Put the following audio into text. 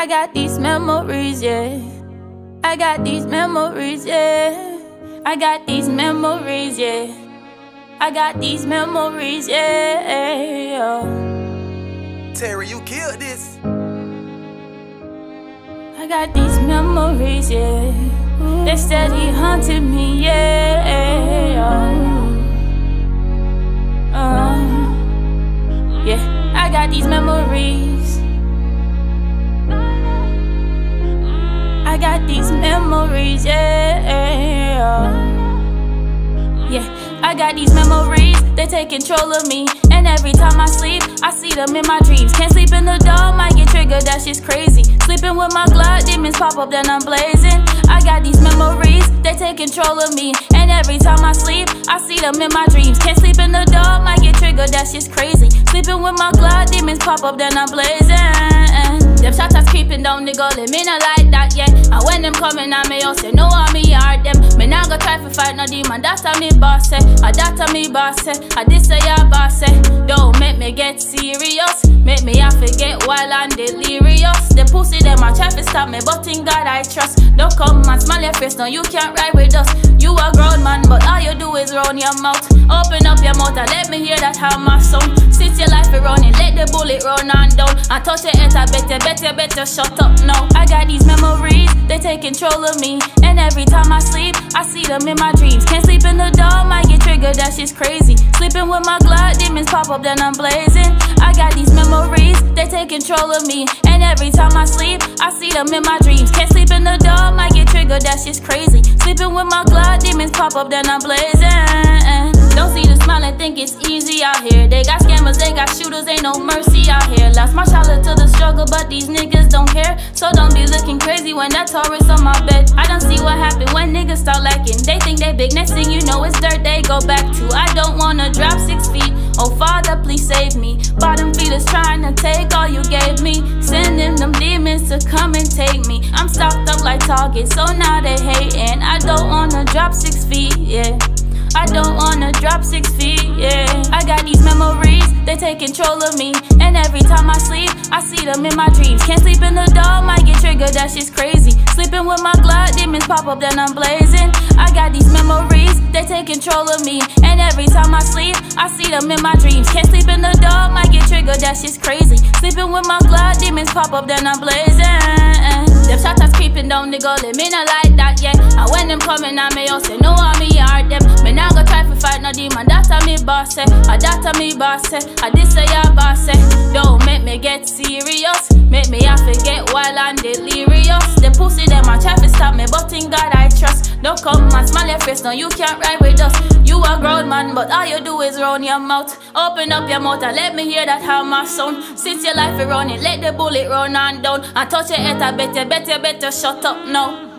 I got these memories, yeah. I got these memories, yeah. I got these memories, yeah. I got these memories, yeah. Terry, you killed this. I got these memories, yeah. They steady haunting me, yeah. Memories, yeah. Yeah, I got these memories, they take control of me. And every time I sleep, I see them in my dreams. Can't sleep in the dark, might get triggered, that shit's crazy. Sleeping with my Glock, demons pop up, then I'm blazing. I got these memories, they take control of me. And every time I sleep, I see them in my dreams. Can't sleep in the dark, might get triggered, that shit's crazy. Sleeping with my Glock, demons pop up, then I'm blazing. Them shatters creeping down the gully, me not like that yet. And when them coming at me, I say, no, I me hard them. Me not go try to fight no demon, that's how me boss say. A that a me boss say, a this a your boss say. Don't make me get serious, make me have to get wild and delirious. The pussy a try to stop me, but in God I trust. Don't come and smile your face, no, you can't ride with us. You a grown man, but all you do is run your mouth. Open up your mouth and let me hear that hammer sound. Sit your life around it, let the bullet run on down. I touch your head, I bet you bet you, bet better shut up now. I got these memories, they take control of me. And every time I sleep, I see them in my dreams. Can't sleep in shit's crazy. Sleeping with my Glock, demons pop up, then I'm blazing. I got these memories, they take control of me. And every time I sleep, I see them in my dreams. Can't sleep in the dark, might get triggered, that shit's crazy. Sleeping with my Glock, demons pop up, then I'm blazing. Don't see the smile and think it's easy out here. They got scammers, they got shooters, ain't no mercy out here. Lost my child to the struggle, but these niggas don't care. So don't be looking crazy when that Taurus on my bed. I don't see what happened when niggas start lacking. They think they big, next thing you know it's dirt go back to. I don't wanna drop six feet. Oh Father, please save me. Bottom feeders trying to take all you gave me. Sending them demons to come and take me. I'm stocked up like Target, so now they hating. I don't wanna drop six feet, yeah. I don't wanna drop six feet, yeah. I got these memories, they take control of me. And every time I sleep, I see them in my dreams. Can't sleep in the dark, might get triggered, that shit's crazy. Sleeping with my Glock, demons pop up, then I'm blazing. I got these memories, they take control of me. And every time I sleep, I see them in my dreams. Can't sleep in the dark, might get triggered, that shit's crazy. Sleeping with my Glock, demons pop up, then I'm blazing. Them shatters creeping down the gully, me not like that, yeah. And when them coming I may I say, no, I me hard them. Me not go try to fight no demon, that's a me boss, say. A that a me boss, eh. say. I this a your boss, say. Don't make me get serious, make me have to get wild and delirious. Pussy a try to stop me, but in God I trust. Don't come and smile your face, no, you can't ride with us. You a grown man, but all you do is run your mouth. Open up your mouth and let me hear that hammer sound. Since your life around it, let the bullet run on down. And touch your head, I bet you better, better shut up now.